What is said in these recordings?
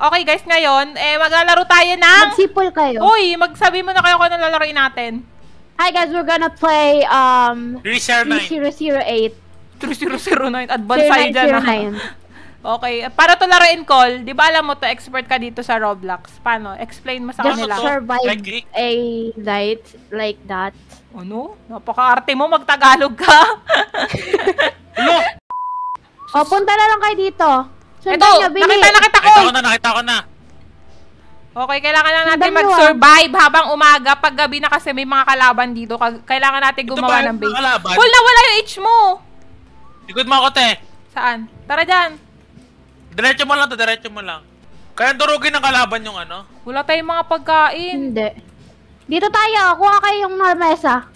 Okay guys, ngayon, eh, maglalaro tayo ng... Magsipol kayo. Uy, magsabi mo na kayo kung ano lalaroin natin. Hi guys, we're gonna play um 309. 3008. 3009, advance tayo dyan. ah. 0909. Okay, para to laruin call, di ba alam mo to, expert ka dito sa Roblox. Paano? Explain mo sa Just kanila. to? survive Like Greek? a night like that. Ano? Napaka-arte mo, magtagalog ka. Hello! O, punta na lang kayo dito. Sundan Ito, bili. nakita, nakita ko. Nakita ko na, nakita ko na. Okay, kailangan lang natin mag-survive habang umaga. Pag gabi na kasi may mga kalaban dito. Kailangan natin gumawa ng base. kalaban? Full na wala yung H mo. Ikot mo ako, te. Saan? Tara dyan. Diretso mo lang to, diretso mo lang. Kaya durugin ng kalaban yung ano. Wala tayong mga pagkain. Hindi. Dito tayo. Kuha kayo yung mesa.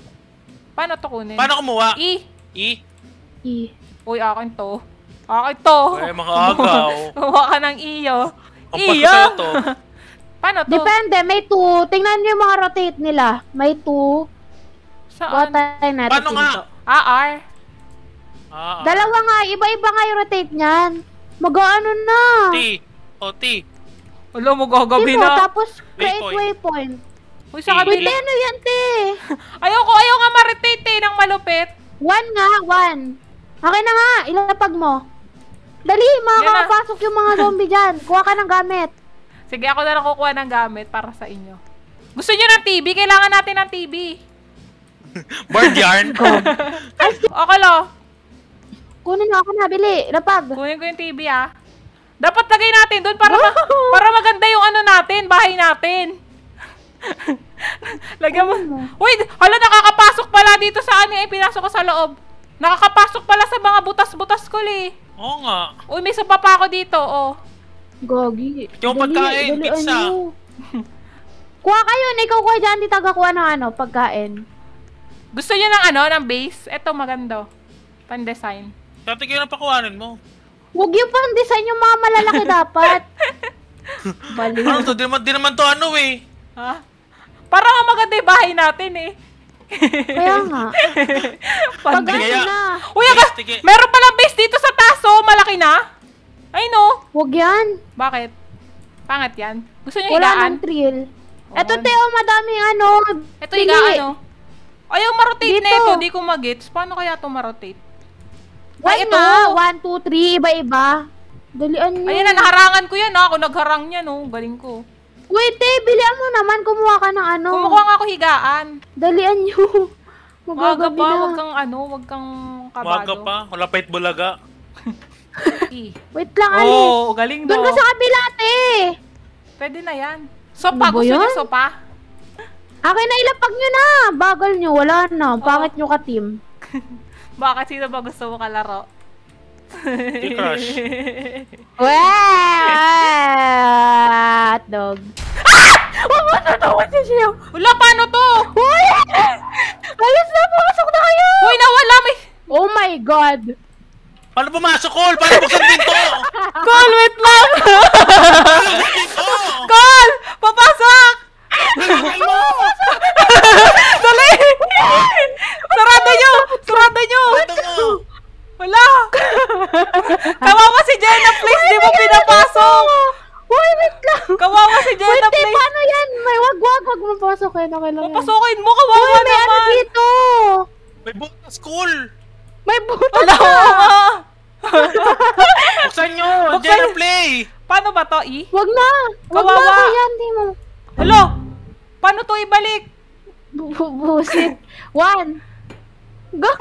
Paano to kunin? Paano kumuha? I. I? I. Uy, akin to. Akin to. Ay, mga agaw. Kuha ka ng iyo. Ang Iyo. to. Paano to? Depende. May two. Tingnan nyo yung mga rotate nila. May two. Saan? tayo natin Paano nga? dito. Ah, R. Ah, ah. Dalawa nga. Iba-iba nga yung rotate niyan. Mag-ano na. T. O, T. Wala mo gagabi Ito, na. tapos create Waypoint. Uy, sa Wait, kabila. ano yan, te? Ayoko, ayaw nga ma-rotate eh, ng malupit. One nga, one. Okay na nga, ilapag mo. Dali, makakapasok yung mga zombie dyan. Kuha ka ng gamit. Sige, ako na lang kukuha ng gamit para sa inyo. Gusto nyo ng TV? Kailangan natin ng TV. Bird yarn. Okay, lo. Kunin mo ako na, bili. Lapag. Kunin ko yung TV, ah. Dapat lagay natin doon para, ma- para maganda yung ano natin, bahay natin. Lagyan mo. Uy, hala, nakakapasok pala dito sa ano eh, pinasok ko sa loob. Nakakapasok pala sa mga butas-butas ko, li. Oo nga. Uy, may sapa pa ako dito, oh. Gogi. Yung pagkain, pizza. ano. Kuha kayo, na ikaw kuha dyan, di taga kuha ng ano, pagkain. Gusto nyo ng ano, ng base? Ito, maganda. Pan-design. Dati kayo na pakuhanin mo. Huwag yung pang design yung mga malalaki dapat. Baliw. Ano to? Di naman, di naman to ano eh. Ha? Para nga maganda yung bahay natin, eh. Kaya nga. Pag ano Kaya- na. Uy, aga, Base, tige. meron palang base dito sa taso. Malaki na. Ay, no. Huwag yan. Bakit? Pangat yan. Gusto niyo Wala higaan? nang thrill. Eto, Teo, madaming ano. Ito pili. higaan, no? Ayaw ma-rotate na Dito. ito. Di ko mag-gets. Paano kaya ito ma-rotate? One Ay, ito. nga. One, two, three. Iba-iba. Dalian nyo. Ayun na, naharangan ko yan, ha? Ako nagharang niya, no? Galing ko. Wait, te. Bilian mo naman. Kumuha ka ng ano. Kumukuha nga ako higaan. Dalian nyo. Maga Magagabi pa, na. wag kang ano, wag kang kabado. Umaga pa. Wala pa bulaga. Eh. Wait lang, alis. Oo, oh, galing Doon no. ka sa kabila, te. Pwede na yan. Sopa, Ano gusto niyo yan? sopa? Akin na ilapag nyo na. Bagal nyo. Wala na. Pangit nyo ka, team. Bakit sino ba gusto mo kalaro? Si Crush. Wet dog. Huwag mo tutuwan siya siya. Wala, paano to? Uy! Alis na, pumasok na kayo! Uy, nawala may... Oh my God! Paano pumasok, Cole? Paano buksan pinto? Call, wait lang! Call! Papasok! Dali! Sarado nyo! Ano mo? Wala! Kawawa si Jenna, please! Di mo pinapasok! Uy, wait lang! Kawawa si Wait, Jenna, te, please! paano yan? May wag, wag, wag mo pasokin. Okay lang yan. Papasokin mo, Uy, kawawa may ano naman! dito! May butas, Cole! May butas Wala, na! oo nga! Buksan nyo! Buksan- Jenna Play! Paano ba to, I? Wag na! Wag Kawawa. na ako yan, di mo. Hello? Paano to ibalik? Bu- bu- Busit. One. Go!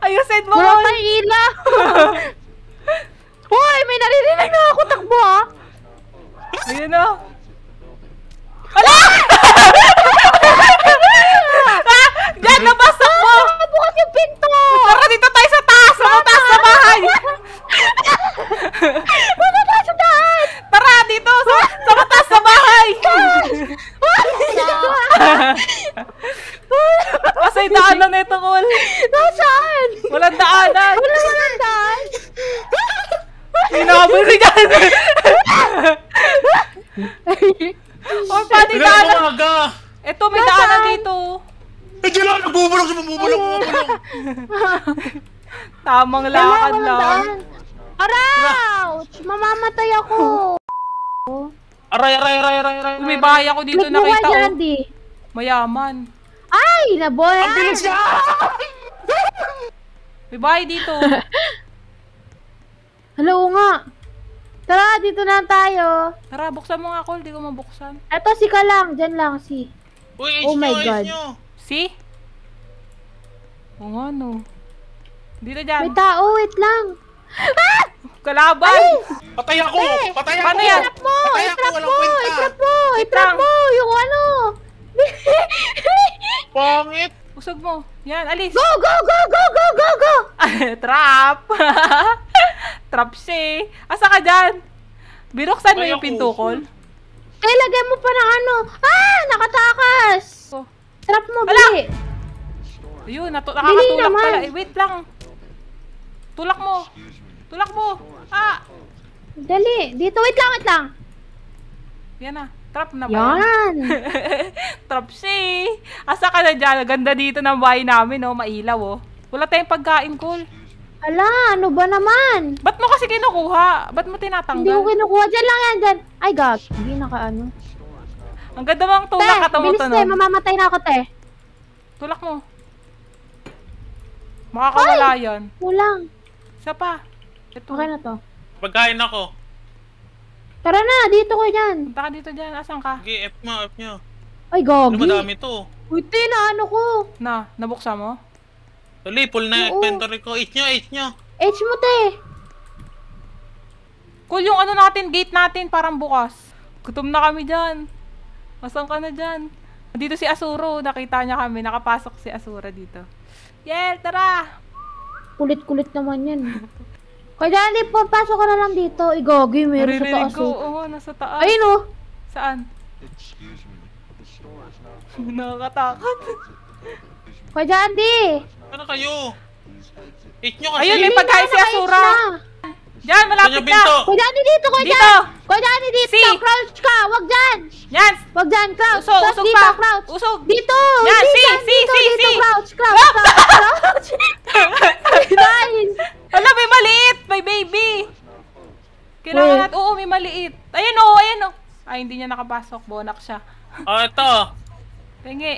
Ayusin mo! Wala tayong ilaw! Hoy, may naririnig na ako takbo ah! Ayun na. Ala! ah! Diyan, nabasok mo! Bukas yung pinto! Tara dito tayo sa taas! Sa mataas na bahay! Ano na sa daan? Tara dito! Sa, sa mataas na bahay! Kasi daanan na ito, Col. Nasaan? Walang daanan! Wala walang daan? Hinabol ka dyan! O, paano yung Bigla daanan? umaga! Ito, may daanan dito. Eh, Jenna! Nagbubulong siya! Bumubulong! Bumubulong! Tamang lakad lang. daan. mamamatay ako. Aray, aray, aray, aray, aray. Uy, may bahay ako dito Click mo nakita ka, oh. Jandy. Mayaman. Ay, nabola. Ang bilis niya! May bahay dito. Hello nga. Tara, dito na tayo. Tara, buksan mo nga, Col. Di ko mabuksan. Eto, si ka lang. Dyan lang, si. Uy, Oh nyo, my H God. nyo. See? Oo nga, no. Dito May dyan. tao, wait lang. Kalaban! Patay ako! Patay ako! Yan? Itrap mo! Patay ako, Itrap walang mo! kwenta. Itrap mo! Itrap mo! Yung ano! Pangit! Usog mo. Yan, alis. go! Go! Go! Go! Go! Go! Go! Trap! Trap siya eh. Asa ka dyan? Binuksan mo Ay, yung ako. pinto, Col. Eh, lagyan mo pa ng ano. Ah! Nakatakas! Oh. Trap mo, Ala! bili. Ayun, nakakatulak pala. Eh, wait lang. Tulak mo. Tulak mo. Ah! Dali. Dito, wait lang, wait lang. Yan na. Trap na ba? Yan. Trap eh. Asa ka na dyan? Ganda dito ng bahay namin, oh. Mailaw, oh. Wala tayong pagkain, Col. Ala, ano ba naman? Ba't mo kasi kinukuha? Ba't mo Hindi tinatanggal? ko kinukuha. Dyan lang yan, dyan. Ay, gag. Hindi naka ano. Ang ganda mong Te, tulak ka bilis te. tumutunog. Mamamatay na ako, te. Tulak mo. Makakawala yan. Kulang. Isa pa. Ito. Okay na to. Pagkain ako. Tara na, dito ko dyan. Punta ka dito dyan. Asan ka? Sige, F mo, F nyo. Ay, Ano gagi. madami to? Uy, te, na ano ko. Na, nabuksan mo? Dali, full na Oo. inventory ko. H nyo, H nyo. H mo, te. Cool yung ano natin, gate natin, parang bukas. Gutom na kami dyan. Asan ka na dyan? Dito si Asuro, nakita niya kami, nakapasok si Asura dito. Yel, tara! Kulit-kulit naman yan. Kaya dali, papasok ka na lang dito. Igagi, meron sa Naririnig taas. ko, oh. oo, nasa taas. Ayun, oh. Saan? Nakakatakot. Kaya Jandy. Ano kayo? H nyo kasi. Ayun, may pagkain si naka-H Asura. na. Diyan, malapit na! Jandy dito, kaya Dito! Jandy dito. Si. Crouch ka. Wag dyan. Yan! Wag dyan, crouch. Usog, Crouch usog dito, pa! crouch. Usog! Dito. Yan, si, si, dito, si, dito, si. Crouch, crouch, crouch, crouch. Nice. Ala, may maliit! May baby! Kailangan natin, oo, may maliit. Ayan o, ayan o. Ay, hindi niya nakapasok. Bonak siya. Oh, ito. Tingi.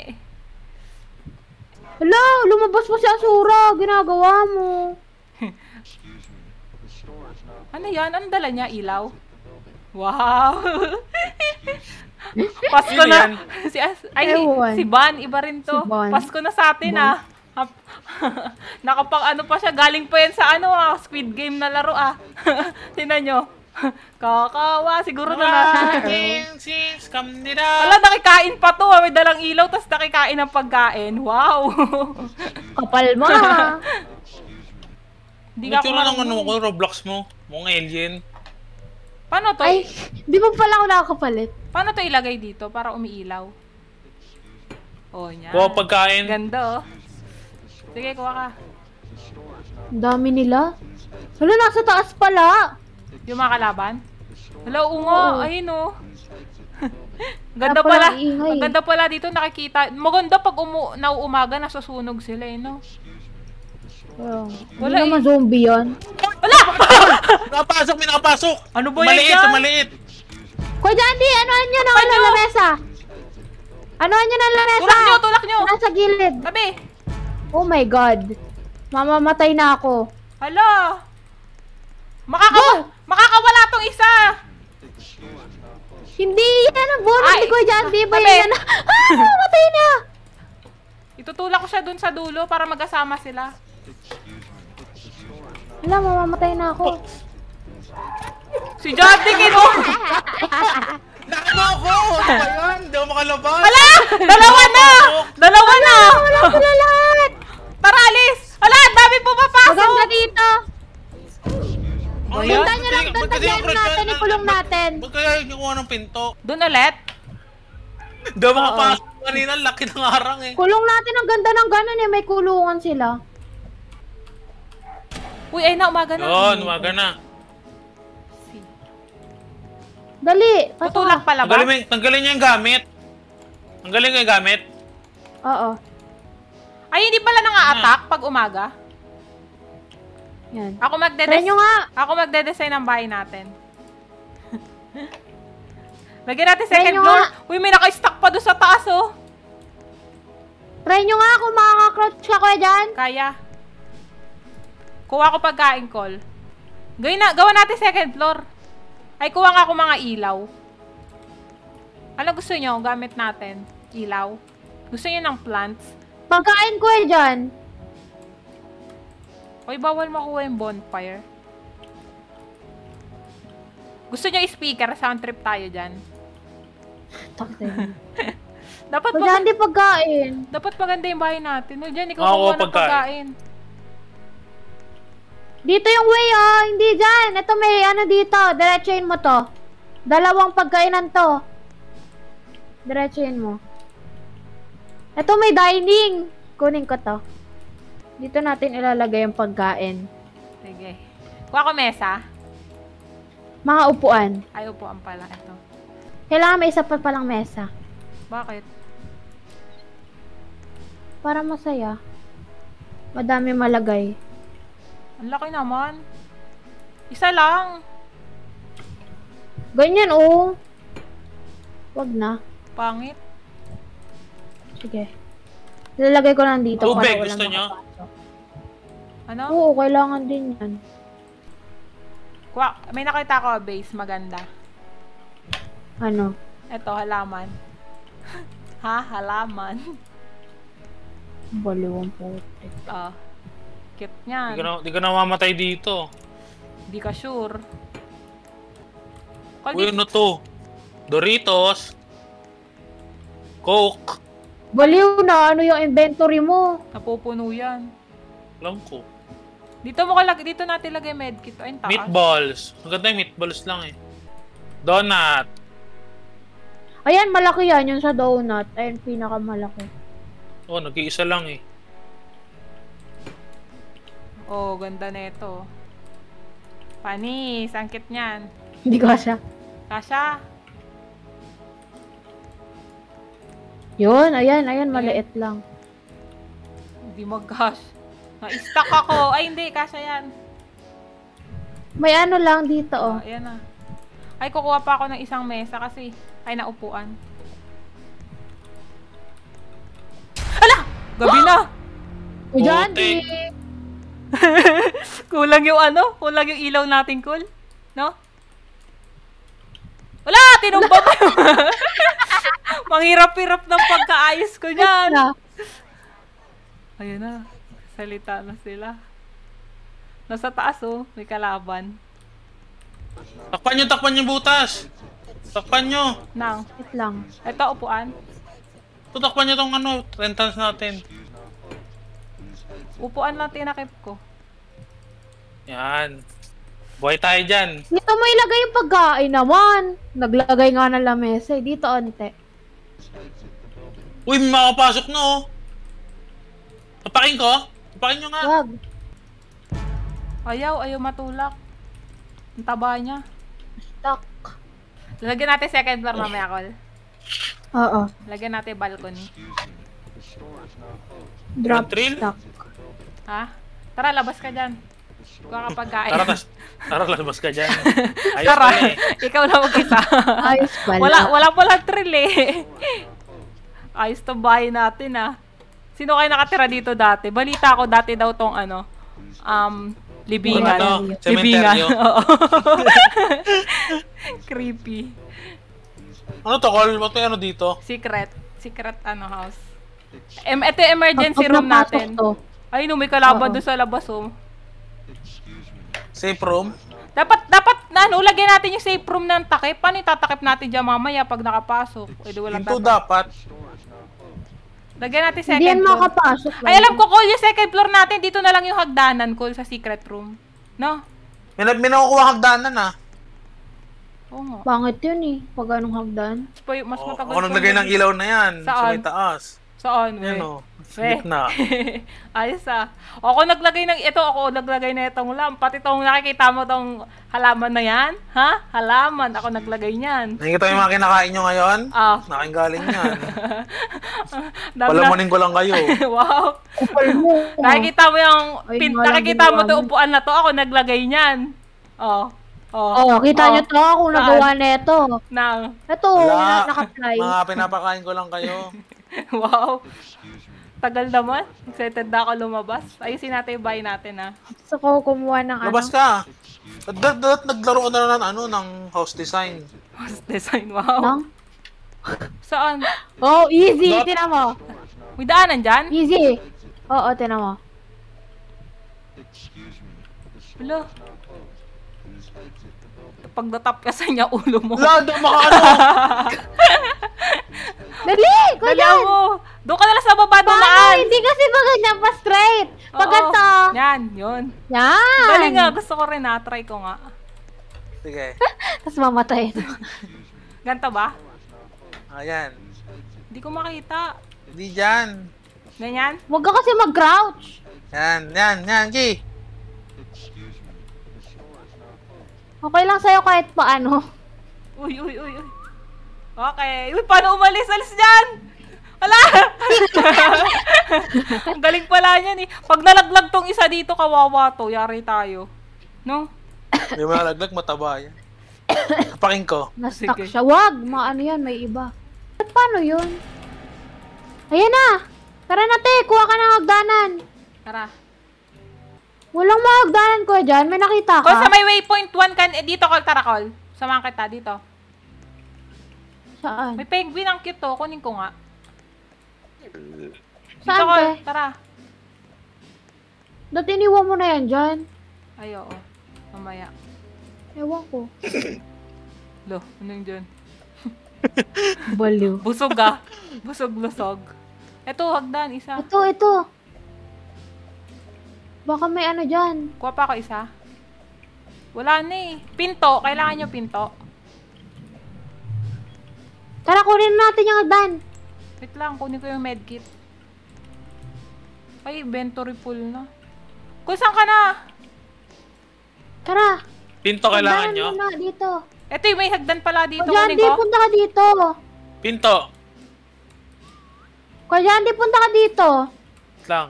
Hello, lumabas pa si Asura. Ginagawa mo. Ano yan? Anong dala niya? Ilaw? Wow! Pasko Sino na. si, As- ay, Ewan. si Ban, iba rin to. Si Ban. Pasko na sa atin ah. Hap- Nakapang ano pa siya, galing pa yan sa ano ah, Squid Game na laro ah. Tinan nyo. Kakawa, siguro na na. Wala, nakikain pa to. ah. May dalang ilaw, tapos nakikain ng pagkain. Wow! Kapal mo. ah. Hindi ka tsura ng marunong. ano ko, Roblox mo. Mong alien. Paano to? Ay, di ba pala ako nakakapalit? Paano to ilagay dito para umiilaw? Oh, yan. Kuha pagkain. Ganda oh. Sige, kuha ka. Ang dami nila. Hala, nasa taas pala. Yung mga kalaban? Hello, ungo. Oo. Ayun oh. Ganda pala. Ang ganda pala dito nakikita. Maganda pag umu nauumaga nasusunog sila eh, no? Oh, Wala Wala naman zombie yan. Wala! Nakapasok, may nakapasok. Ano ba yan maliit, yan? maliit. Kuya Jandy, anuhan nyo ng ano, Ano? lamesa? Anuhan nyo ng lamesa? tulak nyo, tulak nyo! Nasa gilid. Tabi! Oh my God. Mamamatay na ako. Hala! Makakawa makakawala tong isa! Hindi yan ang bonus Ay, ni Kuya Jandy. Ba yan? Ah, mamatay na. Itutulak ko siya dun sa dulo para magkasama sila. Hala, mamamatay na ako. Si Jante kino! Nakano ako! Ano ba yan? Hindi ako makalabas. Hala! Dalawa na! Dalawa na! Wala sila lahat. Tara, alis! Hala, ang dami pumapasok! Maganda dito. Punta nyo lang doon, tagyan natin, ikulong natin. Ba't kaya yung kuha ng pinto? Doon ulit? Hindi ako makapasok kanina. Laki ng harang eh. Kulong natin ang ganda ng ganun eh. May kulungan sila. Uy, ay na, umaga na. Yun, umaga na. Dali. pasok Tutulak pala ba? Tanggalin, yung- tanggalin niyo yung gamit. Tanggalin ko yung gamit. Oo. Ay, hindi pala nang-a-attack pag umaga. Yan. Ako magde-design. nga. Ako magde-design ng bahay natin. Lagyan natin second Try floor. nga. Uy, may naka-stack pa doon sa taas, oh. Try nyo nga kung makaka-crouch ka kuya dyan. Kaya. Kuha ko pagkain, call. Gawin na, gawa natin second floor. Ay, kuha nga ako mga ilaw. Ano gusto nyo gamit natin? Ilaw? Gusto nyo ng plants? Pagkain kuya dyan. Uy, bawal makuha yung bonfire. Gusto nyo speaker? Sound trip tayo dyan. Dapat Kuya mag- dyan di pagkain. dapat maganda yung bahay natin. No, dyan, ikaw Ako, kumuha ng pagkain. pagkain. Dito yung way ah, hindi dyan. Ito may ano dito, diretsuhin mo to. Dalawang pagkainan to. Diretsuhin mo. Ito may dining. Kunin ko to. Dito natin ilalagay yung pagkain. Sige. Kuha ko mesa. Mga upuan. Ay, upuan pala. Ito. Kailangan may isa pa palang mesa. Bakit? Para masaya. Madami malagay. Ang laki naman. Isa lang. Ganyan oh. Wag na. Pangit. Sige. Ilalagay ko lang dito Tubig, gusto nyo? makapasok. Ano? Oo, kailangan din yan. Kuha, may nakita ko base. Maganda. Ano? Ito, halaman. ha? Halaman? Baliwang puti. Ah. Cute Di ka, niyan. na, di ka na mamatay dito. Di ka sure. Call Uy, ano to? Doritos. Coke. Baliw na, ano yung inventory mo? Napupuno yan. Alam ko. Dito mo kalag dito natin lagay medkit. Ayun, taas. Meatballs. Ang ganda yung meatballs lang eh. Donut. Ayan, malaki yan, yung sa donut. Ayan, pinakamalaki. Oh, nag-iisa lang eh. Oh, ganda nito. Panis, ang cute niyan. Hindi ko siya. Kasha. Yun, ayan, ayan, maliit lang. Hindi mag-cash. Na-stuck ako. Ay, hindi. Kasha yan. May ano lang dito, oh. Oh, ayan na. Ay, kukuha pa ako ng isang mesa kasi ay naupuan. Ala! Gabi na! Putik. di. Kulang yung ano? Kulang yung ilaw natin, cool? No? Wala! Tinumba mo yung... Manghirap-hirap ng pagkaayos ko niyan. Na. Ayun na. Salita na sila. Nasa taas oh. May kalaban. Takpan nyo, takpan nyo butas. Takpan nyo. Nang. Wait lang. Ito, upuan. Tutakpan nyo tong ano, entrance natin. Upuan lang tinakip ko. Yan. Buhay tayo dyan. Dito mo ilagay yung pagkain naman. Naglagay nga ng lamesa. eh. Dito, onte. Uy, may makapasok na oh. Tapakin ko? Tapakin nyo nga. Wag. Ayaw, ayaw matulak. Ang taba niya. Stuck. Lagyan natin second floor mamaya, Col. Oo. Lagyan natin balcony. Drop Drill? stuck. Ha? Tara, labas ka dyan. Kuha ka pagkain. Tara, tas, tara, lalabas ka dyan. Ayos Tara, pala eh. ikaw na mag-isa. Ayos pala. wala, wala pala thrill eh. Ayos to bahay natin ah. Sino kayo nakatira dito dati? Balita ko dati daw tong ano, um, libingan. Ano, libingan. Oo. Creepy. Ano to? Ba't may ano dito? Secret. Secret ano house. Em, ito yung emergency room natin. to. Ay, no, may kalaban Oo. doon sa labas oh. Safe room? Dapat, dapat, na, ano, lagyan natin yung safe room ng takip. Paano itatakip natin dyan mamaya pag nakapasok? Eh, di walang Pinto dapat. Lagyan natin second Hindi yan floor. makapasok. Ay, alam ko, Cole, yung second floor natin, dito na lang yung hagdanan, Cole, sa secret room. No? May, na- may nakukuha hagdanan ah. Oo nga. Pangit yun eh. Pag anong hagdan. Mas, pa- mas Oh, matagal ako naglagay pa ng yun. ilaw na yan. Sa Saan? may taas. Saan, Yan we? o. Sa gitna. Ayos ah. Ako naglagay ng ito, ako naglagay na itong lamp. Pati itong nakikita mo tong halaman na yan. Ha? Halaman. Ako naglagay niyan. Nakikita mo yung mga kinakain nyo ngayon? Ah. Nakain galing yan. Palamunin ko lang kayo. wow. Kupal mo. Nakikita mo yung, Ay, pin, nakikita mo ginawa to nun. upuan na to, ako naglagay niyan. Oh. Oh, kita Oh. nyo to kung Saan? nagawa na ito. Nang. Ito, Wala. naka-fly. Mga pinapakain ko lang kayo. wow. Tagal naman. Excited na ako lumabas. Ayusin natin yung bahay natin, ah. Gusto ko kumuha ng ano. Labas ka. Dat, dat, naglaro ko na lang ng ano, ng house design. House design, wow. Lang? Saan? Oh, easy. Not- Tinan mo. May daanan dyan? Easy. Oo, tinan mo. Wala. Pag natap ka sa niya, ulo mo. Lado, maka ano. Dali! Kuya Dali mo. Doon ka na lang sa baba Paano? dumaan. Hindi kasi pa ganyan pa straight. Pag ganito. Yan, yun. Yan. Galing nga. Gusto ko rin na. Try ko nga. Sige. Tapos mamatay ito. Ganto ba? Ayan. Hindi ko makita. Hindi dyan. Ganyan? Huwag ka kasi mag-crouch. Yan, yan, yan, Ki. Okay lang sa'yo kahit paano. Uy, uy, uy, uy. Okay. Uy, paano umalis? Alis dyan! Wala! Ang galing pala niyan eh. Pag nalaglag tong isa dito, kawawa to. Yari tayo. No? May malaglag, mataba yan. Kapakin ko. Na-stuck Sige. siya. Wag! Maano yan, may iba. At paano yun? Ayan na! Tara na, te! Kuha ka ng hagdanan. Tara. Walang mga hagdanan ko dyan. May nakita ka? Kung sa may waypoint 1 kan, eh, dito call, tara call. Samahan kita dito. Saan? May penguin ang cute to. Kunin ko nga. Dito Saan, call, te? tara. Dati iniwan mo na yan dyan. Ay, oo. Mamaya. Ewan ko. Lo, ano yung dyan? Baliw. Busog ah. Busog, lusog. Eto, hagdan, isa. Ito, ito. Baka may ano dyan. Kuha pa ako isa. Wala na eh. Pinto. Kailangan nyo pinto. Tara, kunin natin yung hagdan. Wait lang, kunin ko yung medkit. Ay, inventory full na. Kung saan ka na? Tara. Pinto kailangan nyo. muna dito. Eto, yung may hagdan pala dito. Kuya Andy, punta ka dito. Pinto. Kuya Andy, punta ka dito. Wait Lang.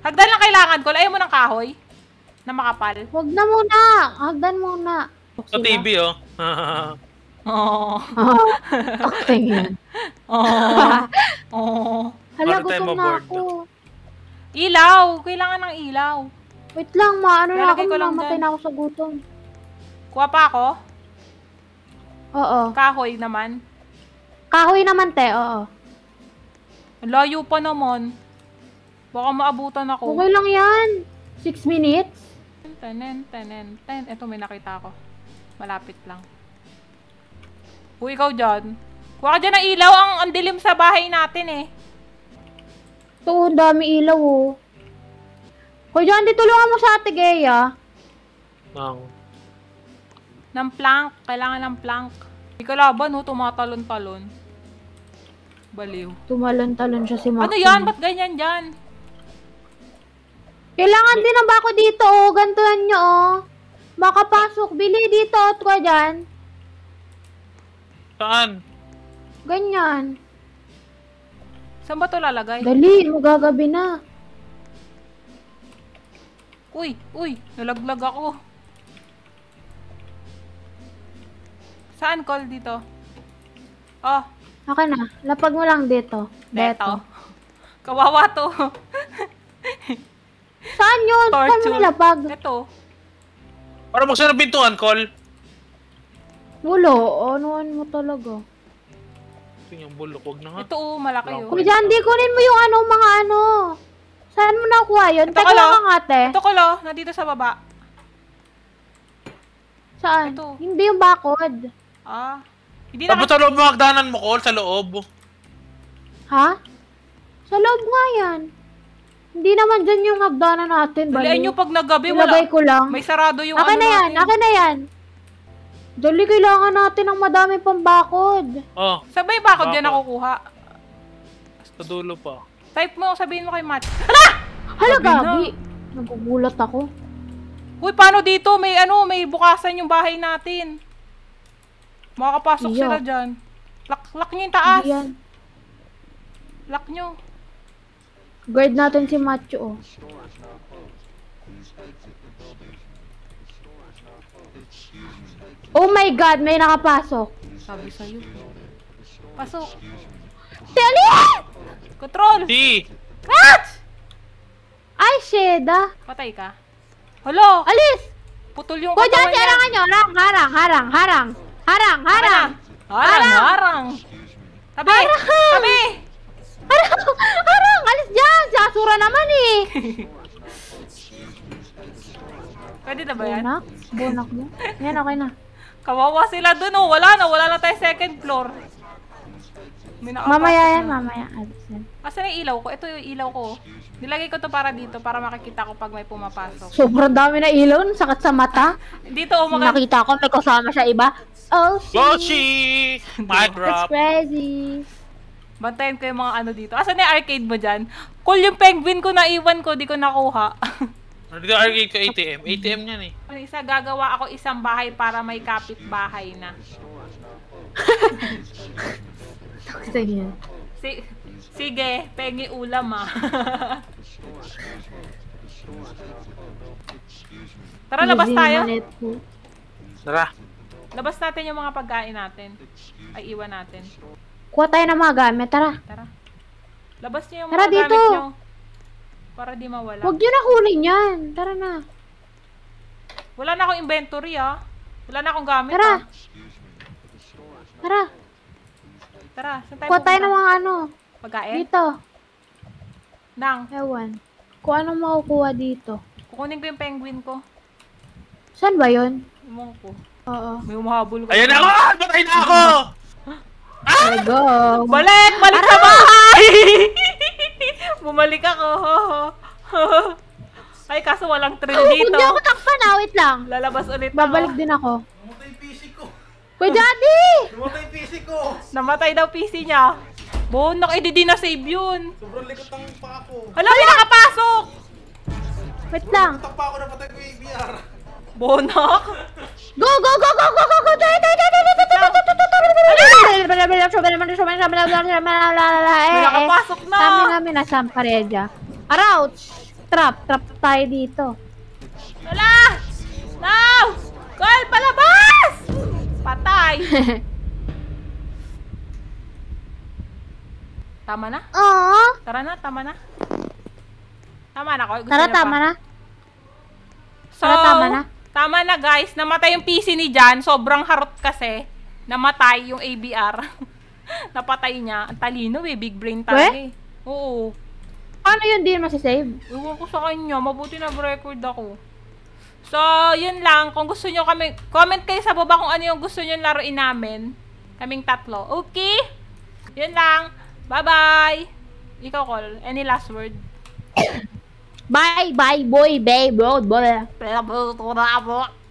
Hagdan lang kailangan ko. Ayaw mo ng kahoy. Na makapal. Huwag na muna. Hagdan muna. Sa TV, oh. Oo. Acting yan. Oo. Oo. Hala, tayo gutom na maboard, ako. Ilaw. Kailangan ng ilaw. Wait lang, maano na ako. Lalagay ko lang Mamatay dyan. na ako sa gutom. Kuha pa ako. Oo. Kahoy naman. Kahoy naman, te. Oo. Layo pa naman. Baka maabutan ako. Okay lang yan. Six minutes. Tenen, tenen, ten. Ito, may nakita ako. Malapit lang. Uy, ikaw dyan. Kuha ka dyan ng ilaw. Ang, ang dilim sa bahay natin eh. Ito, ang dami ilaw, oh. Kuya Andy, tulungan mo sa ate Gea. Nang. Ng plank. Kailangan ng plank. May kalaban, no? Tumatalon-talon. Baliw. Tumalon-talon siya si Maxine. Ano yan? Ba't ganyan dyan? Kailangan din ng bako dito, oh. Gantuhan nyo, oh. Makapasok. Bili dito, oh. Kuya dyan. Saan? Ganyan. Saan ba ito lalagay? Dali, magagabi na. Uy, uy, nalaglag ako. Saan call dito? Oh, Akin na. Lapag mo lang dito. deto. Kawawa to. Saan yun? Saan mo Torture. nilapag? Ito. Para buksan ng pintuan, call. Wala. Anuan mo talaga. Ito yung bulok, wag na nga. Ito oh, malaki oh. Kuya Andy, kunin mo yung ano, mga ano. Saan mo nakuha yun? Ito Teka ka lang. ate. Ito ko lo, nandito sa baba. Saan? Ito. Hindi yung bakod. Ah. Hindi na Tapos sa loob ng hagdanan mo, call, sa loob. Ha? Sa loob nga yan. Hindi naman dyan yung hagdanan natin. Bali. nyo pag nagabi, Ilagay wala. ko lang. May sarado yung Akin ano na yan, natin. akin na yan. Dali, kailangan natin ng madami pang bakod. Oh, Sabay bakod Bakod. yan nakukuha. sa dulo pa. Type mo, sabihin mo kay Matt. Hala, Gabi na. gabi. Nagugulat ako. Uy, paano dito? May ano, may bukasan yung bahay natin. Makakapasok Iyo. sila dyan. Lock, lock nyo yung taas. Hindi yan. Lock nyo. Guard natin si Macho. Oh. Oh my God, may nakapasok. Sabi sa'yo. Pasok. Si Alin! Control! Si! Catch! Ay, Sheda. Patay ka. Hello! Alis! Putol yung Kuya, katawan dyan, harangan nyo. Harang, harang, harang, harang. Harang, harang. Harang, harang. Tabi! Harang! Tabi! Harang, harang. Alis dyan. Sasura naman eh. Pwede na ba yan? Bunak? Bunak mo? Yan, okay na. Kawawa sila dun oh. Wala na. Wala na tayo second floor. Mamaya yan, na. mamaya. Yan. Asan yung ilaw ko? Ito yung ilaw ko. Nilagay ko to para dito, para makikita ko pag may pumapasok. Sobrang dami na ilaw. Sakit sa mata. Dito, oh, mga... Nakita ko may kasama siya iba. Oh, Goshi! Mic It's drop. crazy. Bantayan ko yung mga ano dito. Asan yung arcade mo dyan? Cool yung penguin ko naiwan ko, di ko nakuha. Dito arcade ko ATM. ATM yan eh. Ano isa, gagawa ako isang bahay para may kapitbahay na. Gusto niya. Si Sige, pengi ulam ah. Tara, labas tayo. Tara. Labas natin yung mga pagkain natin. Ay, iwan natin. Kuha tayo ng mga gamit. Tara. Tara. Labas niyo yung Tara, mga gamit dito. Para di mawala. Huwag nyo na kunin yan. Tara na. Wala na akong inventory ah. Wala na akong gamit Tara. ah. Tara. Tara, saan tayo Kuha tayo ng mga ano. Pagkain? Dito. Nang, Ewan. Kung anong makukuha dito. kukunin ko yung penguin ko. Saan ba yun? Umong ko. Oo. May umahabol ko. Ayan ako! Patay na ako! There go. Balik! Balik sa bahay! Bumalik ako. Ay, kaso walang trail Huwag dito. niyo ako takpan ah. Wait lang. Lalabas ulit ako. Babalik din ako. Namatay yung PC ko. Kuya Daddy! Namatay yung PC ko. Namatay daw PC niya. Bonok, eh di di na-save yun. Sobrang likot ng paa ko. Hala, may nakapasok! Wait lang. Takpa ako na patay ko yung ABR. Bonok? Go, go, go, go, go, go, go! Dali, dali, May nakapasok na. Sabi namin. Arouch! Trap, trap tayo dito. Hala! No! Call, palabas! Patay! Tama na? Oo. Tara na, tama na. Tama na, Koy. Gusto Tara, tama na. So, Tara, tama na. Tama na, guys. Namatay yung PC ni Jan. Sobrang harot kasi. Namatay yung ABR. Napatay niya. Ang talino eh. Big brain talaga eh. Oo. Paano yun din masisave? Ewan ko sa kanya. Mabuti na record ako. So, yun lang. Kung gusto nyo kami, comment kayo sa baba kung ano yung gusto nyo laruin namin. Kaming tatlo. Okay? Yun lang. Bye-bye. Ikaw, Col. Any last word? 拜拜 bayi, boy, bayi, bro, boleh, boleh, apa, apa, 走